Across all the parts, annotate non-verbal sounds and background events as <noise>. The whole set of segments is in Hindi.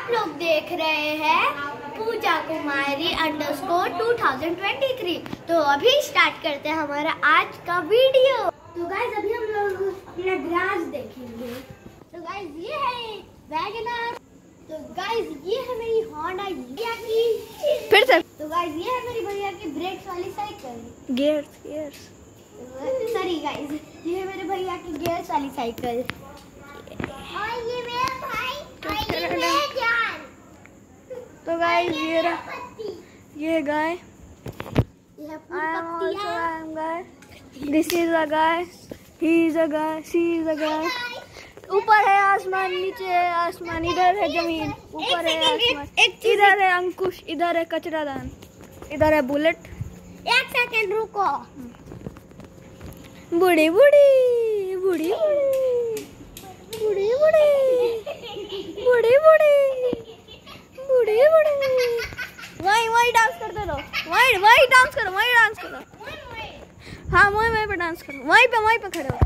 आप लोग देख रहे हैं Pooja Kumari underscore two तो अभी स्टार्ट करते हैं हमारा आज का वीडियो तो गाइज़ अभी हम लोग अपना ग्रास देखेंगे। तो गाइज़ ये है वैगनर तो गाइज़ ये है मेरी होंडा इंडिया की फिर से। तो गाइज़ ये है मेरी भैया की ब्रेक्स वाली cycle gears gears sorry guys ये है मेरे भैया की गियर्स वाली साइकिल और ये मेरा भाई और ये मेरा तो गाय ये ये गाय दिस इज़ अ गाय ही। इज़ अ गाय इज़ अ गाय ऊपर है आसमान नीचे है आसमान इधर है ज़मीन ऊपर है आसमान। इधर है अंकुश इधर है कचरा दान इधर है बुलेट। एक सेकंड रुको। बुढ़ी बुढ़ी बुढ़ी बुढ़ी। बूढ़ी बड़े। वही वही डांस करते रहो। वही वही डांस करो वही डांस करो। हाँ वही वहीं पे डांस करो। वहीं पे वहीं पे खड़े हो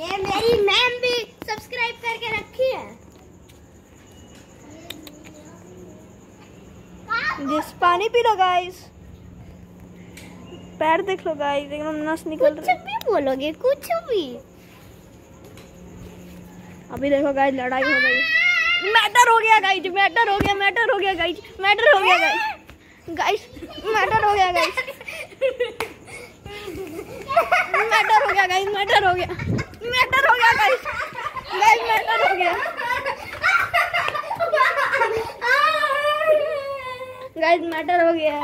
ये मेरी मैम भी सब्सक्राइब करके रखी है जिस पानी पी लो गाइस पैर देख लो गाइस एकदम नस निकल कुछ भी बोलोगे कुछ भी। अभी देखो गाइस लड़ाई हो गई। मैटर हो गया गाइस मैटर हो गया मैटर हो गया गाइस मैटर हो गया गाइस गाइस मैटर हो गया गाइस मैटर <laughs> हो गया गाइस मैटर हो गया मैटर हो गया गाइस गाइस मैटर हो गया गाइस मैटर हो गया